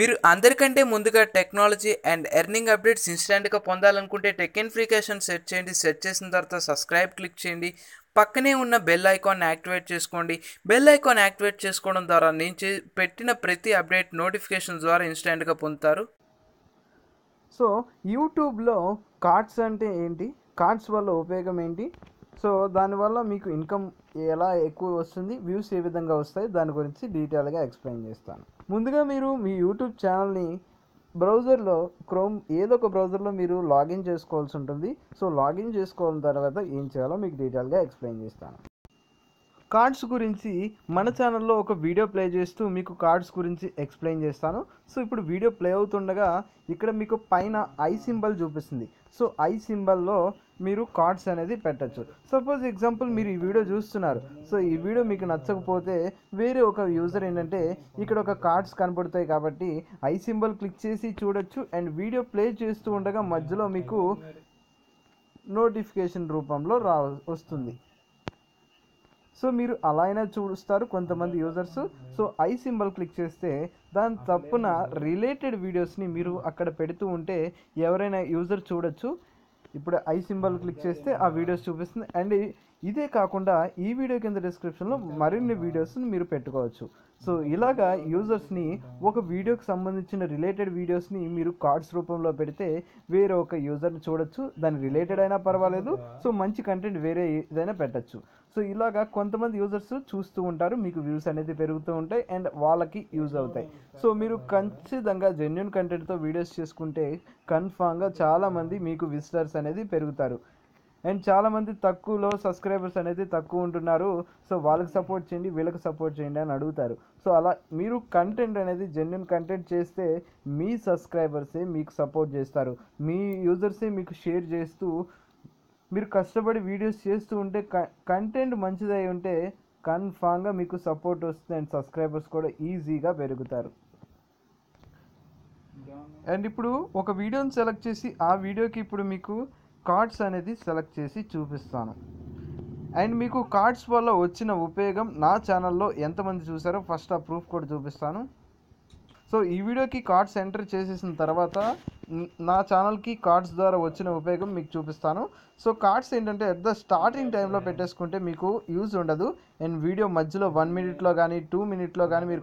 మీరు అందరికంటే ముందుగా టెక్నాలజీ అండ్ ఎర్నింగ్ అప్డేట్స్ ఇన్స్టెంట్గా పొందాలనుకుంటే టెక్ ఇన్ఫ్లికేషన్ సెట్ చేయండి. సెట్ చేసిన తర్వాత సబ్స్క్రైబ్ క్లిక్ చేయండి. పక్కనే ఉన్న బెల్ ఐకాన్ యాక్టివేట్ చేసుకోండి. బెల్ ఐకాన్ యాక్టివేట్ చేసుకోవడం ద్వారా నేను చే పెట్టిన ప్రతి అప్డేట్ నోటిఫికేషన్ ద్వారా ఇన్స్టెంట్గా పొందుతారు. సో యూట్యూబ్లో కార్డ్స్ అంటే ఏంటి? కార్డ్స్ వల్ల ఉపయోగం ఏంటి? సో దానివల్ల మీకు ఇన్కమ్ ఎలా ఎక్కువ వస్తుంది వ్యూస్ ఏ విధంగా వస్తాయి దాని గురించి డీటెయిల్గా ఎక్స్ప్లెయిన్ చేస్తాను. ముందుగా మీరు మీ యూట్యూబ్ ఛానల్ని బ్రౌజర్లో క్రోమ్ ఏదో ఒక బ్రౌజర్లో మీరు లాగిన్ చేసుకోవాల్సి ఉంటుంది. సో లాగిన్ చేసుకోవాల తర్వాత ఏం చేయాలో మీకు డీటెయిల్గా ఎక్స్ప్లెయిన్ చేస్తాను. కార్డ్స్ గురించి మన ఛానల్లో ఒక వీడియో ప్లే చేస్తూ మీకు కార్డ్స్ గురించి ఎక్స్ప్లెయిన్ చేస్తాను. సో ఇప్పుడు వీడియో ప్లే అవుతుండగా ఇక్కడ మీకు పైన ఐ సింబల్ చూపిస్తుంది. సో ఐ సింబల్లో మీరు కార్డ్స్ అనేది పెట్టచ్చు. సపోజ్ ఎగ్జాంపుల్ మీరు ఈ వీడియో చూస్తున్నారు. సో ఈ వీడియో మీకు నచ్చకపోతే వేరే ఒక యూజర్ ఏంటంటే ఇక్కడ ఒక కార్డ్స్ కనబడతాయి కాబట్టి ఐ సింబల్ క్లిక్ చేసి చూడొచ్చు. అండ్ వీడియో ప్లే చేస్తూ ఉండగా మధ్యలో మీకు నోటిఫికేషన్ రూపంలో రా వస్తుంది. సో మీరు అలా అయినా చూస్తారు కొంతమంది users. So I symbol click చేస్తే దాని తప్పున రిలేటెడ్ వీడియోస్ని మీరు అక్కడ పెడుతూ ఉంటే ఎవరైనా యూజర్ చూడొచ్చు. ఇప్పుడు ఐ సింబల్ క్లిక్ చేస్తే ఆ వీడియోస్ చూపిస్తుంది. అండ్ ఇదే కాకుండా ఈ వీడియో కింద డిస్క్రిప్షన్లో మరిన్ని వీడియోస్ని మీరు పెట్టుకోవచ్చు. సో ఇలాగా యూజర్స్ని ఒక వీడియోకి సంబంధించిన రిలేటెడ్ వీడియోస్ని మీరు కార్డ్స్ రూపంలో పెడితే వేరే ఒక యూజర్ని చూడొచ్చు. దాని రిలేటెడ్ అయినా పర్వాలేదు. సో మంచి కంటెంట్ వేరే ఏదైనా పెట్టచ్చు. సో ఇలాగా కొంతమంది యూజర్స్ చూస్తూ ఉంటారు. మీకు వ్యూస్ అనేది పెరుగుతూ ఉంటాయి అండ్ వాళ్ళకి యూజ్ అవుతాయి. సో మీరు ఖచ్చితంగా జెన్యున్ కంటెంట్తో వీడియోస్ చేసుకుంటే కన్ఫామ్గా చాలామంది మీకు విజిటర్స్ అనేది పెరుగుతారు. అండ్ చాలామంది తక్కువలో సబ్స్క్రైబర్స్ అనేది తక్కువ ఉంటున్నారు. సో వాళ్ళకి సపోర్ట్ చేయండి వీళ్ళకి సపోర్ట్ చేయండి అని అడుగుతారు. సో అలా మీరు కంటెంట్ అనేది జెన్యున్ కంటెంట్ చేస్తే మీ సబ్స్క్రైబర్సే మీకు సపోర్ట్ చేస్తారు. మీ యూజర్సే మీకు షేర్ చేస్తూ మీరు కష్టపడి వీడియోస్ చేస్తూ ఉంటే కంటెంట్ మంచిదై ఉంటే కన్ఫామ్గా మీకు సపోర్ట్ వస్తుంది అండ్ సబ్స్క్రైబర్స్ కూడా ఈజీగా పెరుగుతారు. అండ్ ఇప్పుడు ఒక వీడియోని సెలెక్ట్ చేసి ఆ వీడియోకి ఇప్పుడు మీకు కార్డ్స్ అనేది సెలెక్ట్ చేసి చూపిస్తాను. అండ్ మీకు కార్డ్స్ వల్ల వచ్చిన ఉపయోగం నా ఛానల్లో ఎంతమంది చూసారో ఫస్ట్ ఆ ప్రూఫ్ కూడా చూపిస్తాను. సో ఈ వీడియోకి కార్డ్స్ ఎంటర్ చేసేసిన తర్వాత నా ఛానల్కి కార్డ్స్ ద్వారా వచ్చిన ఉపయోగం మీకు చూపిస్తాను. సో కార్డ్స్ ఏంటంటే అట్ ద స్టార్టింగ్ టైంలో పెట్టేసుకుంటే మీకు యూజ్ ఉండదు. అండ్ వీడియో మధ్యలో వన్ మినిట్లో కానీ టూ మినిట్లో కానీ మీరు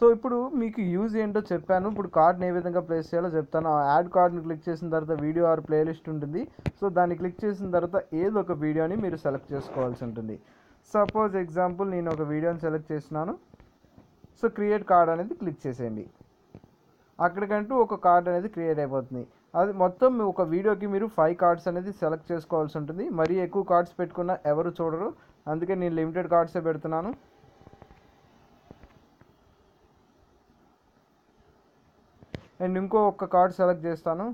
సో ఇప్పుడు మీకు యూజ్ ఏంటో చెప్పాను. ఇప్పుడు కార్డ్ని ఏ విధంగా ప్లేస్ చేయాలో చెప్తాను. ఆ యాడ్ కార్డ్ని క్లిక్ చేసిన తర్వాత వీడియో ఆర్ ప్లేలిస్ట్ ఉంటుంది. సో దాన్ని క్లిక్ చేసిన తర్వాత ఏదో ఒక వీడియోని మీరు సెలెక్ట్ చేసుకోవాల్సి ఉంటుంది. సపోజ్ ఎగ్జాంపుల్ నేను ఒక వీడియోని సెలెక్ట్ చేసినాను సో క్రియేట్ కార్డ్ అనేది క్లిక్ చేసేయండి. అక్కడికంటూ ఒక కార్డ్ అనేది క్రియేట్ అయిపోతుంది. అది మొత్తం ఒక వీడియోకి మీరు ఫైవ్ కార్డ్స్ అనేది సెలెక్ట్ చేసుకోవాల్సి ఉంటుంది. మరీ ఎక్కువ కార్డ్స్ పెట్టుకున్న ఎవరు చూడరు. అందుకే నేను లిమిటెడ్ కార్డ్సే పెడుతున్నాను. అండ్ ఇంకో ఒక కార్డ్ సెలెక్ట్ చేస్తాను.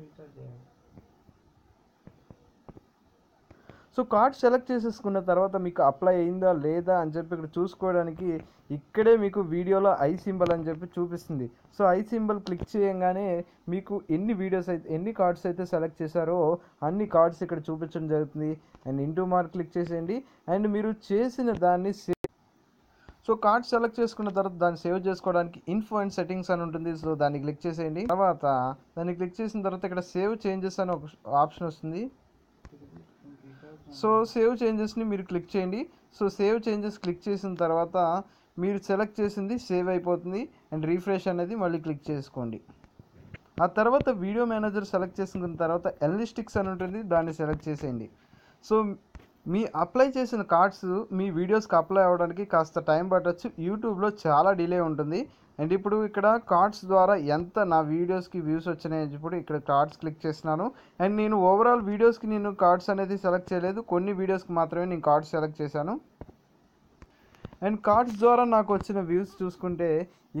రీఛార్జ్ చేయండి. సో కార్డ్ సెలెక్ట్ చేసేసుకున్న తర్వాత మీకు అప్లై అయిందా లేదా అని చెప్పి ఇక్కడ చూసుకోవడానికి ఇక్కడే మీకు వీడియోలో ఐ సింబల్ అని చెప్పి చూపిస్తుంది. సో ఐ సింబల్ క్లిక్ చేయగానే మీకు ఎన్ని వీడియోస్ అయితే ఎన్ని కార్డ్స్ అయితే సెలెక్ట్ చేశారో అన్ని కార్డ్స్ ఇక్కడ చూపించడం జరుగుతుంది. అండ్ ఇంటూ మార్క్ క్లిక్ చేసేయండి. అండ్ మీరు చేసిన దాన్ని సో కార్డ్ సెలెక్ట్ చేసుకున్న తర్వాత దాన్ని సేవ్ చేసుకోవడానికి ఇన్ఫో అండ్ సెట్టింగ్స్ అని ఉంటుంది. సో దాన్ని క్లిక్ చేసేయండి. తర్వాత దాన్ని క్లిక్ చేసిన తర్వాత ఇక్కడ సేవ్ చేంజెస్ అని ఒక ఆప్షన్ వస్తుంది. సో సేవ్ చేంజెస్ని మీరు క్లిక్ చేయండి. సో సేవ్ చేంజెస్ క్లిక్ చేసిన తర్వాత మీరు సెలెక్ట్ చేసింది సేవ్ అయిపోతుంది. అండ్ రీఫ్రెష్ అనేది మళ్ళీ క్లిక్ చేసుకోండి. ఆ తర్వాత వీడియో మేనేజర్ సెలెక్ట్ చేసుకున్న తర్వాత ఎలిస్టిక్స్ అని ఉంటుంది. దాన్ని సెలెక్ట్ చేసేయండి. సో మీ అప్లై చేసిన కార్డ్స్ మీ వీడియోస్కి అప్లై అవ్వడానికి కాస్త టైం పట్టొచ్చు. యూట్యూబ్లో చాలా డిలే ఉంటుంది. అండ్ ఇప్పుడు ఇక్కడ కార్డ్స్ ద్వారా ఎంత నా వీడియోస్కి వ్యూస్ వచ్చినాయి ఇప్పుడు ఇక్కడ కార్డ్స్ క్లిక్ చేస్తున్నాను. అండ్ నేను ఓవరాల్ వీడియోస్కి నేను కార్డ్స్ అనేది సెలెక్ట్ చేయలేదు. కొన్ని వీడియోస్కి మాత్రమే నేను కార్డ్స్ సెలెక్ట్ చేశాను. అండ్ కార్డ్స్ ద్వారా నాకు వచ్చిన వ్యూస్ చూసుకుంటే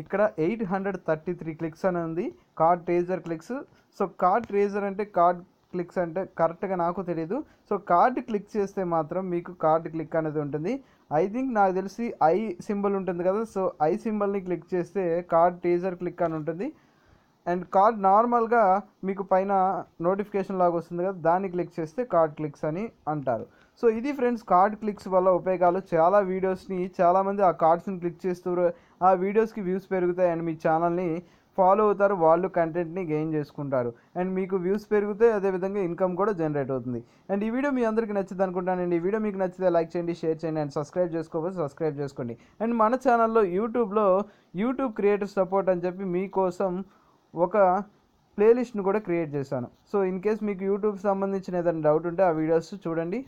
ఇక్కడ eight hundred thirty three clicks అని ఉంది. Card treasure clicks. So card treasure అంటే కార్డ్ క్లిక్స్ అంటే కరెక్ట్గా నాకు తెలియదు సో కార్డ్ క్లిక్ చేస్తే మాత్రం మీకు కార్డ్ క్లిక్ అనేది ఉంటుంది. ఐ థింక్ నాకు తెలిసి ఐ సింబల్ ఉంటుంది కదా సో ఐ సింబల్ని క్లిక్ చేస్తే కార్డ్ టీజర్ క్లిక్ అని ఉంటుంది. అండ్ కార్డ్ నార్మల్గా మీకు పైన నోటిఫికేషన్ లాగా వస్తుంది కదా దాన్ని క్లిక్ చేస్తే కార్డ్ క్లిక్స్ అని అంటారు. సో ఇది ఫ్రెండ్స్ కార్డ్ క్లిక్స్ వల్ల ఉపయోగాలు. చాలా వీడియోస్ని చాలామంది ఆ కార్డ్స్ని క్లిక్ చేస్తారు ఆ వీడియోస్కి వ్యూస్ పెరుగుతాయి. అండ్ మీ ఛానల్ని ఫాలో అవుతారు వాళ్ళు కంటెంట్ని గెయిన్ చేసుకుంటారు. అండ్ మీకు వ్యూస్ పెరిగితే అదేవిధంగా ఇన్కమ్ కూడా జనరేట్ అవుతుంది. అండ్ ఈ వీడియో మీ అందరికీ నచ్చింది అనుకుంటానండి ఈ వీడియో మీకు నచ్చితే లైక్ చేయండి షేర్ చేయండి అండ్ సబ్స్క్రైబ్ చేసుకోవచ్చు సబ్స్క్రైబ్ చేసుకోండి. అండ్ మన ఛానల్లో యూట్యూబ్లో యూట్యూబ్ క్రియేటర్ సపోర్ట్ అని చెప్పి మీకోసం ఒక ప్లేలిస్ట్ను కూడా క్రియేట్ చేశాను. సో ఇన్ కేస్ మీకు యూట్యూబ్ సంబంధించిన ఏదైనా డౌట్ ఉంటే ఆ వీడియోస్ చూడండి.